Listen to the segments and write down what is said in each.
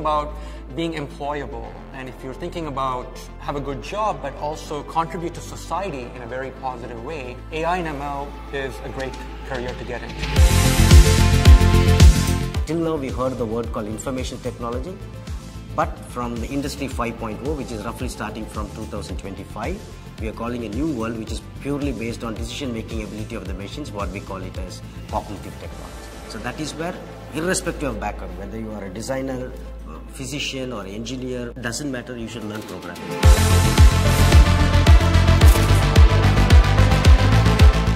about being employable and if you're thinking about have a good job but also contribute to society in a very positive way, AI and ML is a great career to get into. Till now we heard the word called information technology, but from the industry 5.0, which is roughly starting from 2025, we are calling a new world which is purely based on decision making ability of the machines, what we call it as cognitive technology. So that is where, irrespective of background, whether you are a designer, physician or engineer, doesn't matter, you should learn programming.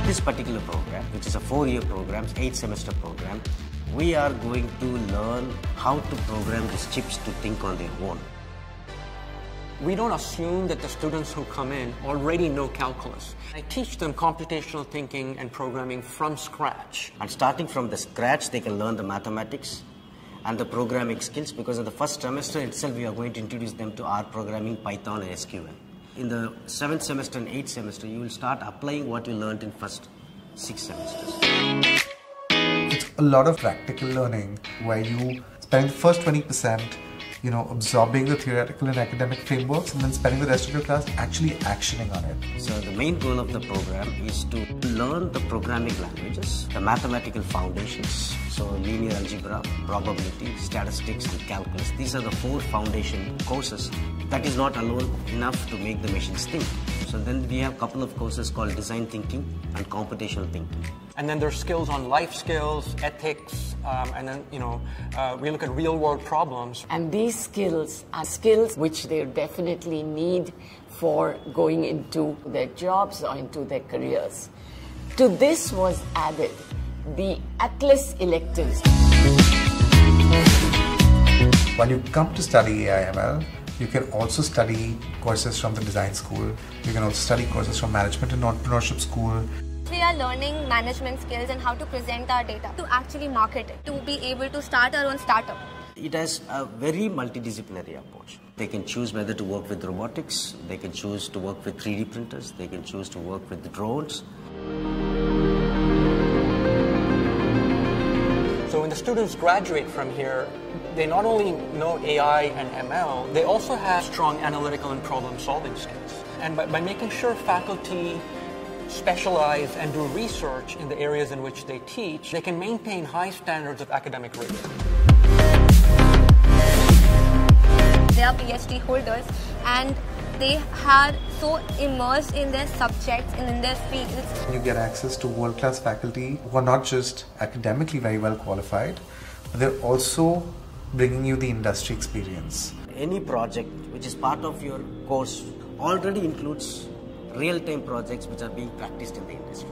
This particular program, which is a four-year program, eight-semester program, we are going to learn how to program these chips to think on their own. We don't assume that the students who come in already know calculus. I teach them computational thinking and programming from scratch. And starting from the scratch, they can learn the mathematics and the programming skills because in the first semester itself, we are going to introduce them to R programming, Python and SQL. In the seventh semester and eighth semester, you will start applying what you learned in first six semesters. It's a lot of practical learning where you spend the first 20% you know, absorbing the theoretical and academic frameworks and then spending the rest of your class actually actioning on it. So the main goal of the program is to learn the programming languages, the mathematical foundations, so linear algebra, probability, statistics and calculus. These are the four foundation courses. That is not alone enough to make the machines think. So then we have a couple of courses called design thinking and computational thinking. And then there's skills on life skills, ethics, um, and then, you know, uh, we look at real world problems. And these skills are skills which they definitely need for going into their jobs or into their careers. To this was added the Atlas electives. When you come to study AIML, you can also study courses from the design school. You can also study courses from management and entrepreneurship school. We are learning management skills and how to present our data to actually market it, to be able to start our own startup. It has a very multidisciplinary approach. They can choose whether to work with robotics, they can choose to work with 3D printers, they can choose to work with drones. The students graduate from here, they not only know AI and ML, they also have strong analytical and problem solving skills. And by, by making sure faculty specialize and do research in the areas in which they teach, they can maintain high standards of academic rigor. They are PhD holders and they are so immersed in their subjects and in their fields. You get access to world class faculty who are not just academically very well qualified, but they're also bringing you the industry experience. Any project which is part of your course already includes real-time projects which are being practiced in the industry.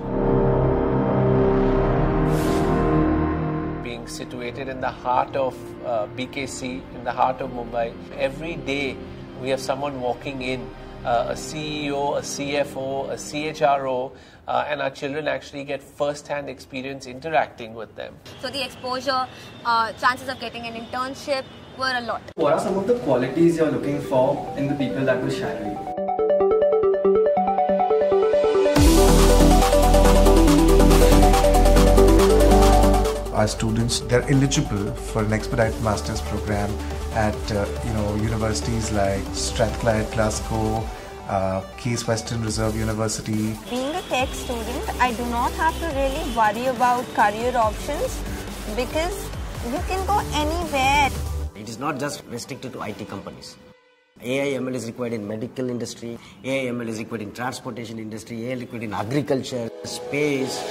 Being situated in the heart of uh, BKC, in the heart of Mumbai, every day we have someone walking in, uh, a CEO, a CFO, a CHRO, uh, and our children actually get first-hand experience interacting with them. So the exposure, uh, chances of getting an internship were a lot. What are some of the qualities you're looking for in the people that will shadow our students they're eligible for an expedited master's program at uh, you know universities like Strathclyde, Glasgow, uh, Case Western Reserve University. Being a tech student, I do not have to really worry about career options because you can go anywhere. It is not just restricted to IT companies. AIML is required in medical industry, AIML is required in transportation industry, AIML is required in agriculture, space.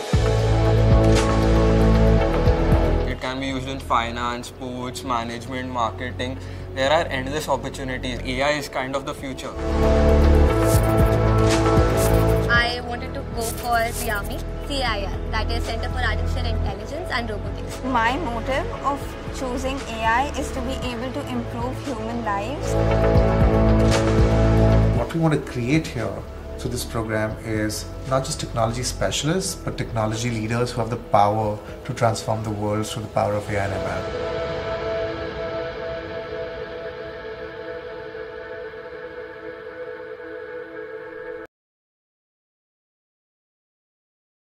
It can be used in finance, sports, management, marketing. There are endless opportunities. AI is kind of the future. I wanted to go for CIAMI, CIR, that is Center for Artificial Intelligence and Robotics. My motive of choosing AI is to be able to improve human lives. What we want to create here through this program is not just technology specialists, but technology leaders who have the power to transform the world through the power of AI and ML.